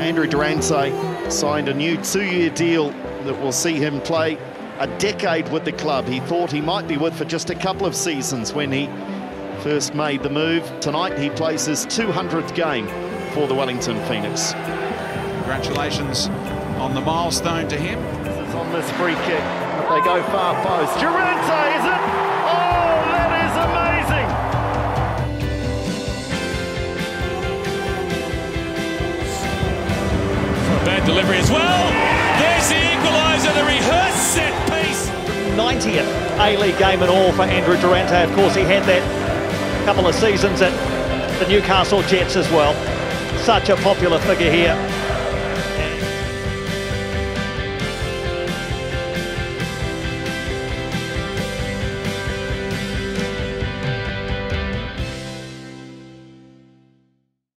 Andrew Durante signed a new two-year deal that will see him play a decade with the club. He thought he might be with for just a couple of seasons when he first made the move. Tonight he plays his 200th game for the Wellington Phoenix. Congratulations on the milestone to him. This is on this free kick, they go far post. Durante, is it? Delivery as well. There's the equaliser, the rehearsed set piece. 90th A-League game and all for Andrew Durante. Of course, he had that couple of seasons at the Newcastle Jets as well. Such a popular figure here